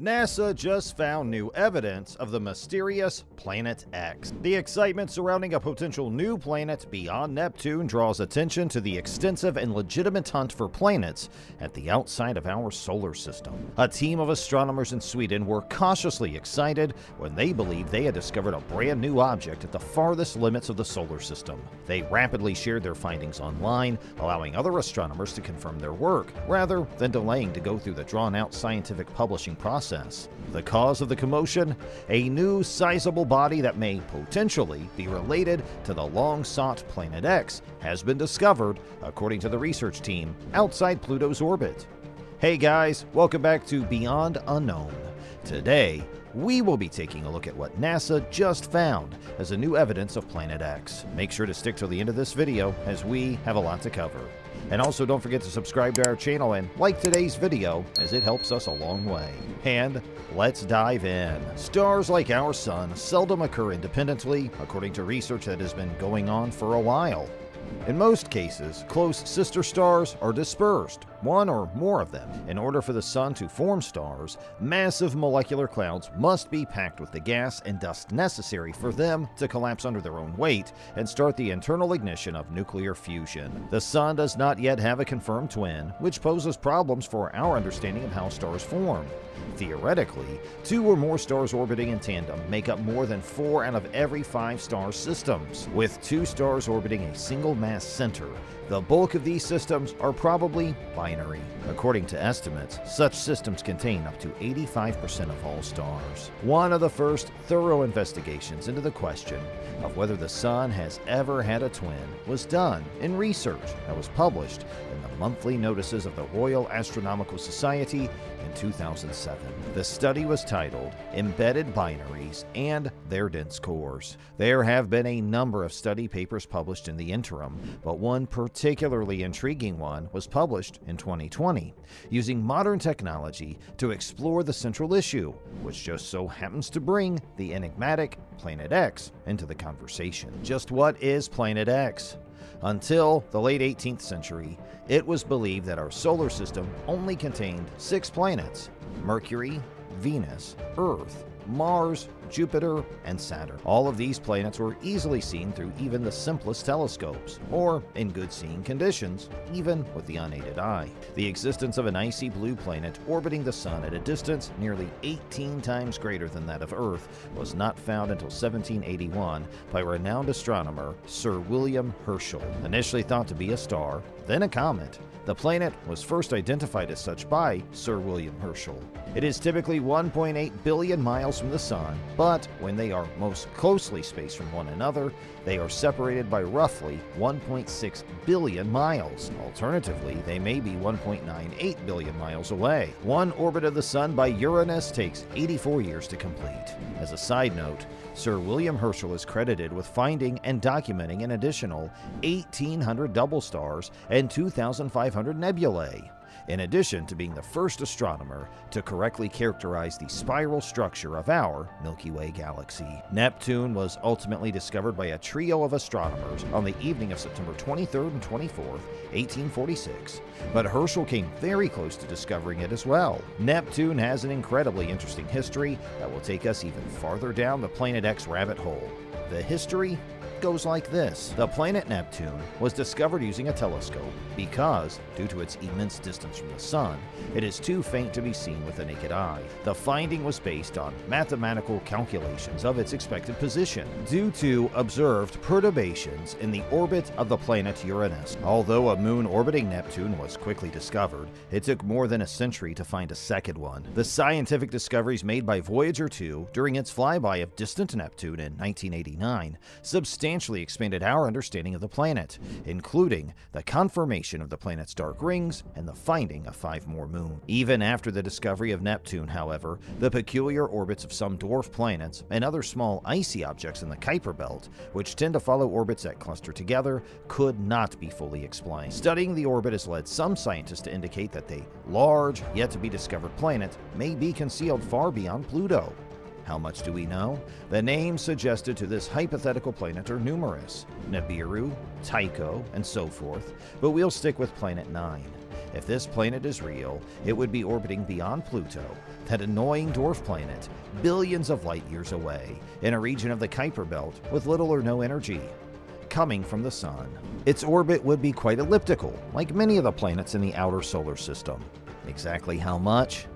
NASA just found new evidence of the mysterious Planet X. The excitement surrounding a potential new planet beyond Neptune draws attention to the extensive and legitimate hunt for planets at the outside of our solar system. A team of astronomers in Sweden were cautiously excited when they believed they had discovered a brand new object at the farthest limits of the solar system. They rapidly shared their findings online, allowing other astronomers to confirm their work, rather than delaying to go through the drawn out scientific publishing process The cause of the commotion? A new sizable body that may potentially be related to the long sought Planet X has been discovered, according to the research team, outside Pluto's orbit. Hey guys, welcome back to Beyond Unknown. Today, we will be taking a look at what NASA just found as a new evidence of Planet X. Make sure to stick till the end of this video as we have a lot to cover. And also don't forget to subscribe to our channel and like today's video as it helps us a long way. And let's dive in. Stars like our sun seldom occur independently, according to research that has been going on for a while. In most cases, close sister stars are dispersed, one or more of them. In order for the Sun to form stars, massive molecular clouds must be packed with the gas and dust necessary for them to collapse under their own weight and start the internal ignition of nuclear fusion. The Sun does not yet have a confirmed twin, which poses problems for our understanding of how stars form. Theoretically, two or more stars orbiting in tandem make up more than four out of every five star systems. With two stars orbiting a single mass center, the bulk of these systems are probably binary. According to estimates, such systems contain up to 85% of all stars. One of the first thorough investigations into the question of whether the Sun has ever had a twin was done in research that was published in the monthly notices of the Royal Astronomical Society in 2007. The study was titled Embedded Binaries and Their Dense Cores. There have been a number of study papers published in the interim, but one particularly intriguing one was published in 2020, using modern technology to explore the central issue, which just so happens to bring the enigmatic Planet X into the conversation. Just what is Planet X? Until the late 18th century, it was believed that our solar system only contained six planets Mercury, Venus, Earth, Mars, Jupiter, and Saturn. All of these planets were easily seen through even the simplest telescopes, or in good seeing conditions, even with the unaided eye. The existence of an icy blue planet orbiting the Sun at a distance nearly 18 times greater than that of Earth was not found until 1781 by renowned astronomer Sir William Herschel. Initially thought to be a star, then a comet, the planet was first identified as such by Sir William Herschel. It is typically 1.8 billion miles from the Sun, but when they are most closely spaced from one another, they are separated by roughly 1.6 billion miles. Alternatively, they may be 1.98 billion miles away. One orbit of the Sun by Uranus takes 84 years to complete. As a side note, Sir William Herschel is credited with finding and documenting an additional 1,800 double stars and 2,500 nebulae in addition to being the first astronomer to correctly characterize the spiral structure of our Milky Way galaxy. Neptune was ultimately discovered by a trio of astronomers on the evening of September 23rd and 24th, 1846, but Herschel came very close to discovering it as well. Neptune has an incredibly interesting history that will take us even farther down the Planet X rabbit hole. The history goes like this The planet Neptune was discovered using a telescope because, due to its immense distance from the Sun, it is too faint to be seen with the naked eye. The finding was based on mathematical calculations of its expected position due to observed perturbations in the orbit of the planet Uranus. Although a moon orbiting Neptune was quickly discovered, it took more than a century to find a second one. The scientific discoveries made by Voyager 2 during its flyby of distant Neptune in 1989 substantially substantially expanded our understanding of the planet, including the confirmation of the planet's dark rings and the finding of five more moons. Even after the discovery of Neptune, however, the peculiar orbits of some dwarf planets and other small icy objects in the Kuiper Belt, which tend to follow orbits that cluster together, could not be fully explained. Studying the orbit has led some scientists to indicate that the large, yet to be discovered planet may be concealed far beyond Pluto. How much do we know? The names suggested to this hypothetical planet are numerous Nibiru, Tycho, and so forth, but we'll stick with Planet 9. If this planet is real, it would be orbiting beyond Pluto, that annoying dwarf planet, billions of light years away, in a region of the Kuiper Belt with little or no energy coming from the Sun. Its orbit would be quite elliptical, like many of the planets in the outer solar system. Exactly how much?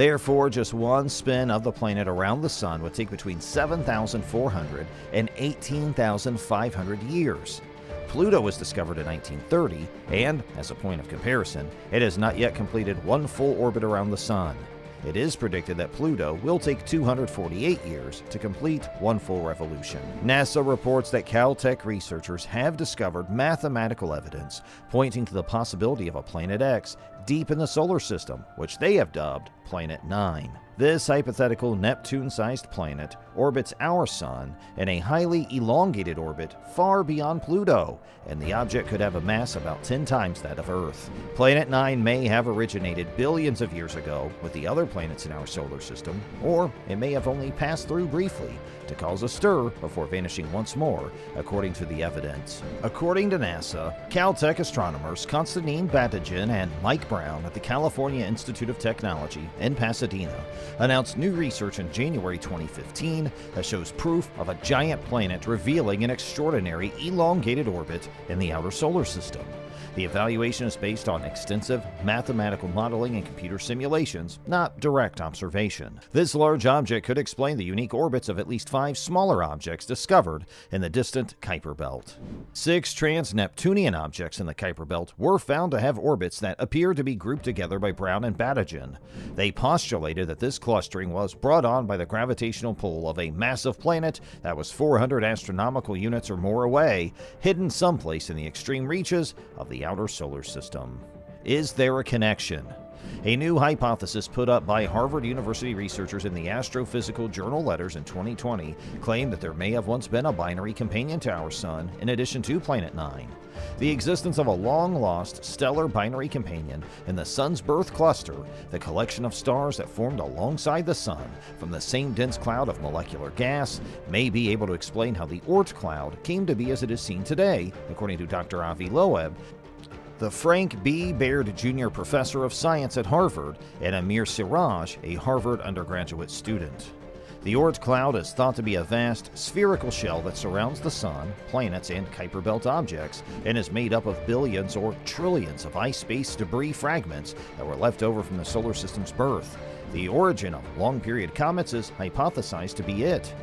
Therefore, just one spin of the planet around the Sun would take between 7,400 and 18,500 years. Pluto was discovered in 1930, and, as a point of comparison, it has not yet completed one full orbit around the Sun. It is predicted that Pluto will take 248 years to complete one full revolution. NASA reports that Caltech researchers have discovered mathematical evidence pointing to the possibility of a Planet X deep in the solar system, which they have dubbed Planet 9. This hypothetical Neptune sized planet orbits our Sun in a highly elongated orbit far beyond Pluto, and the object could have a mass about 10 times that of Earth. Planet 9 may have originated billions of years ago with the other planets in our solar system, or it may have only passed through briefly to cause a stir before vanishing once more, according to the evidence. According to NASA, Caltech astronomers Konstantin Batygin and Mike Brown at the California Institute of Technology in Pasadena announced new research in January 2015 that shows proof of a giant planet revealing an extraordinary elongated orbit in the outer solar system. The evaluation is based on extensive mathematical modeling and computer simulations, not direct observation. This large object could explain the unique orbits of at least five smaller objects discovered in the distant Kuiper Belt. Six trans-Neptunian objects in the Kuiper Belt were found to have orbits that appear to be grouped together by Brown and Batygin. They postulated that this clustering was brought on by the gravitational pull of a massive planet that was 400 astronomical units or more away, hidden someplace in the extreme reaches of outer solar system. Is there a connection? A new hypothesis put up by Harvard University researchers in the Astrophysical Journal Letters in 2020 claimed that there may have once been a binary companion to our Sun in addition to Planet 9. The existence of a long lost stellar binary companion in the Sun's birth cluster, the collection of stars that formed alongside the Sun from the same dense cloud of molecular gas, may be able to explain how the Oort cloud came to be as it is seen today, according to Dr. Avi Loeb, the Frank B. Baird Jr. Professor of Science at Harvard, and Amir Siraj, a Harvard undergraduate student. The Oort cloud is thought to be a vast, spherical shell that surrounds the Sun, planets, and Kuiper Belt objects, and is made up of billions or trillions of ice space debris fragments that were left over from the solar system's birth. The origin of long period comets is hypothesized to be it.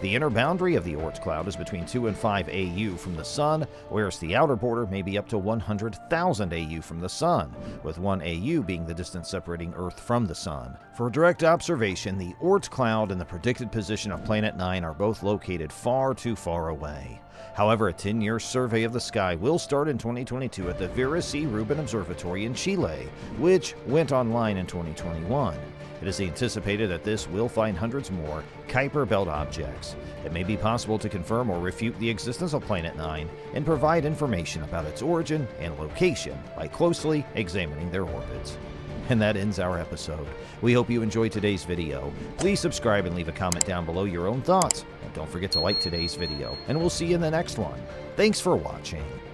The inner boundary of the Oort cloud is between 2 and 5 AU from the Sun, whereas the outer border may be up to 100,000 AU from the Sun, with 1 AU being the distance separating Earth from the Sun. For direct observation, the Oort cloud and the predicted position of Planet 9 are both located far too far away. However, a 10 year survey of the sky will start in 2022 at the Vera C. Rubin Observatory in Chile, which went online in 2021. It is anticipated that this will find hundreds more Kuiper Belt objects. It may be possible to confirm or refute the existence of Planet 9 and provide information about its origin and location by closely examining their orbits. And that ends our episode. We hope you enjoyed today's video. Please subscribe and leave a comment down below your own thoughts. And don't forget to like today's video. And we'll see you in the next one. Thanks for watching.